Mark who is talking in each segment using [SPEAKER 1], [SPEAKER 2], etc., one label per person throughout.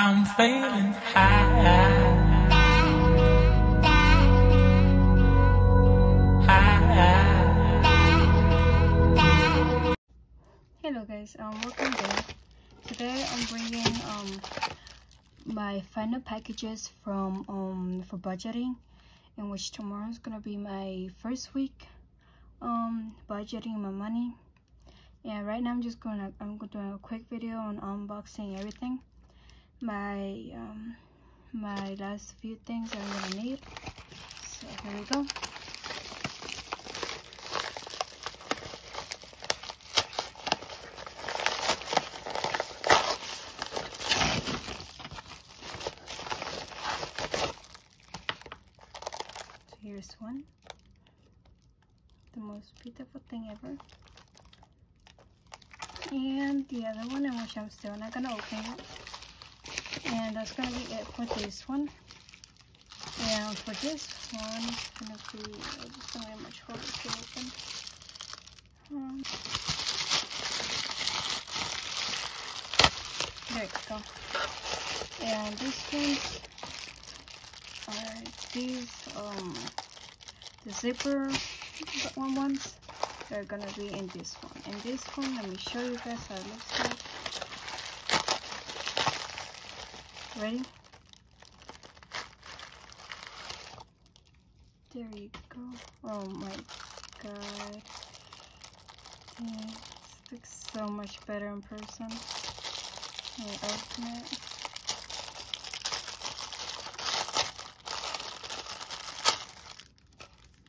[SPEAKER 1] I'm feeling high.
[SPEAKER 2] Hello guys, um, welcome back. Today I'm bringing um my final packages from um for budgeting, in which tomorrow is gonna be my first week um budgeting my money. Yeah, right now I'm just gonna I'm gonna do a quick video on unboxing everything. My um my last few things I'm gonna need. So here we go. So here's one. The most beautiful thing ever. And the other one, which I'm still not gonna open it. And that's gonna be it for this one. And for this one, it's gonna be, it's gonna be much harder to open. Um, there we go. And this one are these um the zipper one ones they're gonna be in this one in this one let me show you guys how it looks like ready? There you go. Oh my god. This looks so much better in person. Let open it.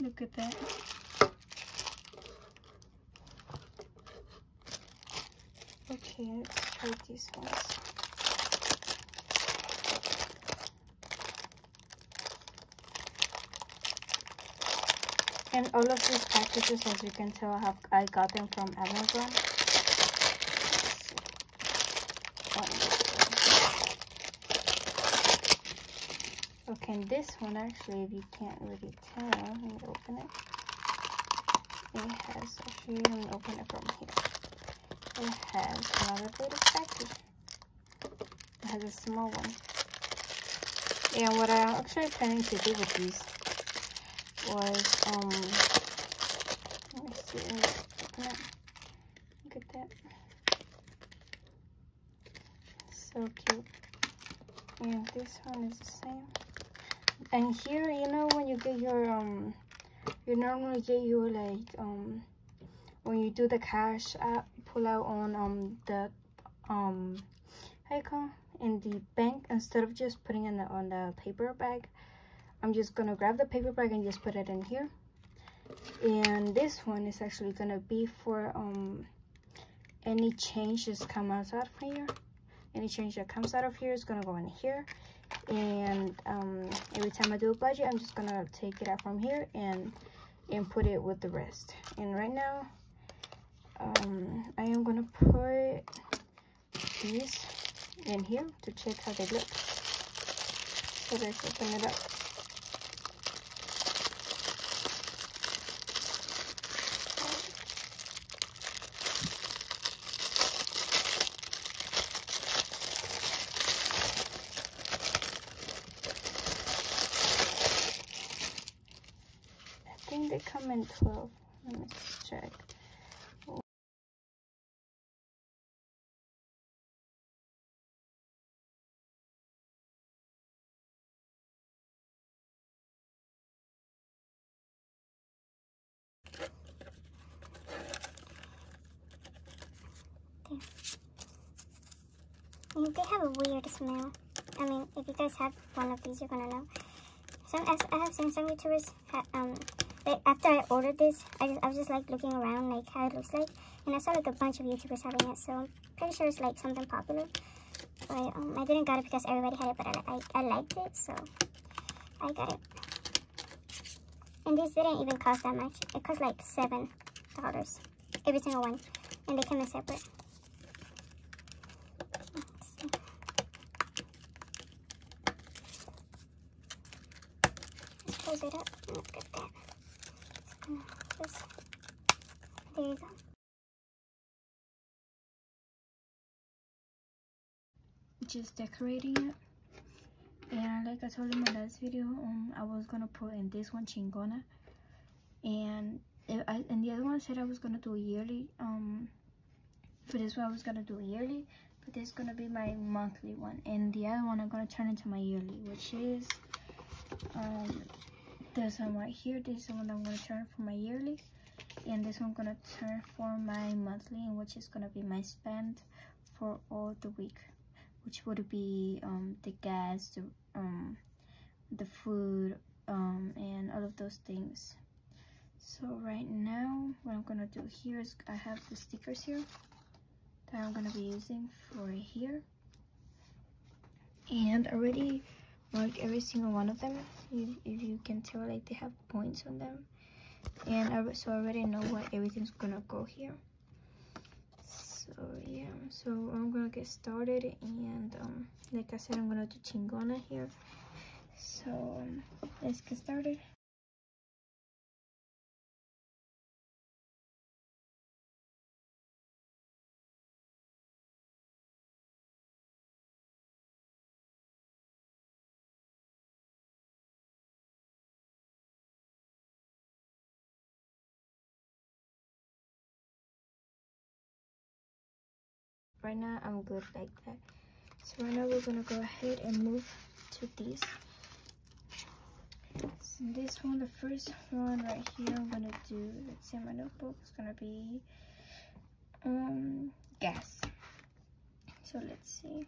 [SPEAKER 2] Look at that. Okay, let's try these ones. And all of these packages, as you can tell, I have I got them from Amazon. Okay, and this one actually, if you can't really tell, let me open it. It has, actually, let me open it from here. It has another little package. It has a small one. And what I'm actually planning to do with these was, um, let me see. Look at that. So cute. And this one is the same and here you know when you get your um you normally get your like um when you do the cash app pull out on um the um icon in the bank instead of just putting it on the paper bag i'm just gonna grab the paper bag and just put it in here. And this one is actually gonna be for um any change that comes out of here. Any change that comes out of here is gonna go in here. And um, every time I do a budget I'm just gonna take it out from here and and put it with the rest. And right now um, I am gonna put these in here to check how they look. So let's open it up think they come in 12. Let me check.
[SPEAKER 3] they have a weird smell. I mean, if you guys have one of these, you're gonna know. Some I have seen some YouTubers um after I ordered this, I just I was just like looking around like how it looks like, and I saw like a bunch of YouTubers having it, so I'm pretty sure it's like something popular. But um, I didn't got it because everybody had it, but I, I, I liked it, so I got it. And this didn't even cost that much. It cost like seven dollars every single one, and they came in separate. close it up. Look at that. Just, there you go.
[SPEAKER 2] just decorating it and like I told you in my last video um I was gonna put in this one chingona and I, and the other one said I was gonna do yearly um for this one I was gonna do yearly but this is gonna be my monthly one and the other one I'm gonna turn into my yearly which is um this one right here this is the one I'm gonna turn for my yearly. And this one I'm gonna turn for my monthly which is gonna be my spend for all the week which would be um the gas the um the food um and all of those things. So right now what i'm gonna do here is i have the stickers here that i'm gonna be using for here. And already marked every single one of them if, if you can tell like they have points on them. And I, so I already know what everything's gonna go here. So yeah. So i'm gonna get started and um like i said i'm gonna do chingona here. So um, let's get started right now i'm good like that. So right now we're gonna go ahead and move to this. So this one the first one right here i'm gonna do let's see my notebook is gonna be um gas. So let's see.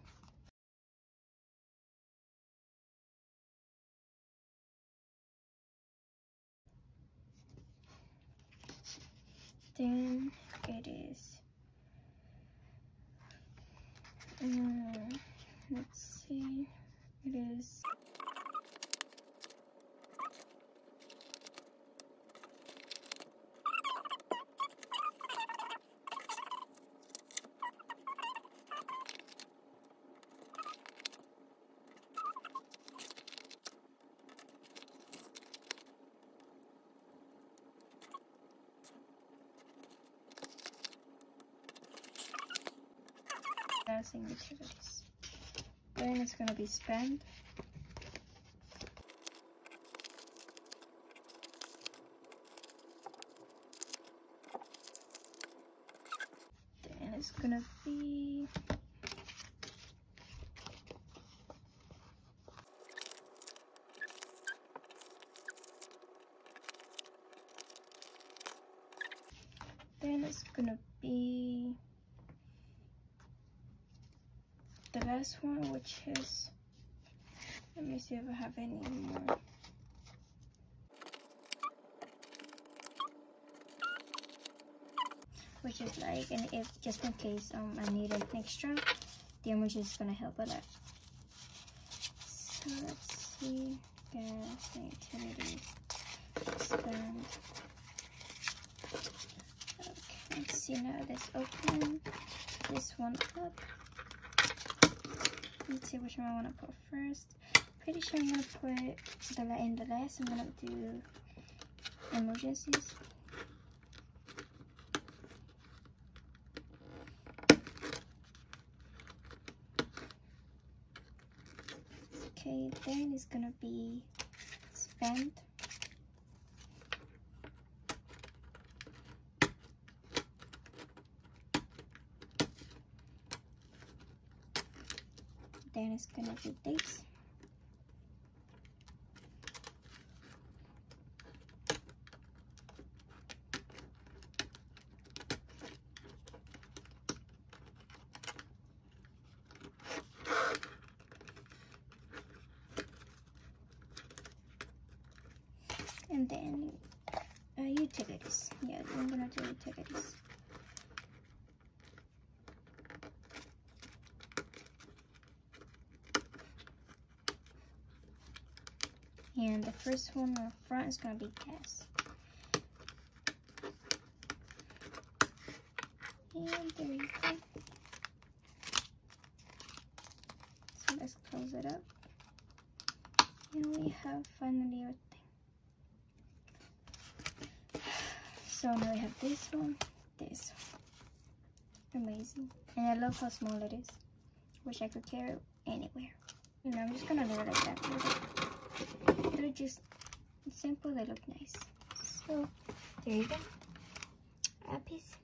[SPEAKER 2] Then it is um, let's see. It is utilities. Then it's gonna be spent. Then it's gonna be then it's gonna be last one which is let me see if I have any more. Which is like and if just in case um I need an extra the emoji is gonna help a lot. So let's see gas utilities spend okay let's see now let's open. This one up let's see which one I want to put first. Pretty sure I'm going to put the in the last. I'm going to do emergencies. Okay, then it's going to be spent. Then it's gonna be this. And then uh, utilities yeah i'm gonna do utilities and the first one on the front is going to be gas. And there you go. So let's close it up. And we have finally our thing. So now we have this one, this one. Amazing. And I love how small it is. Wish I could carry it anywhere. Know, I'm just gonna leave it like that. They're just simple, they look nice.
[SPEAKER 4] So, there you go. A piece.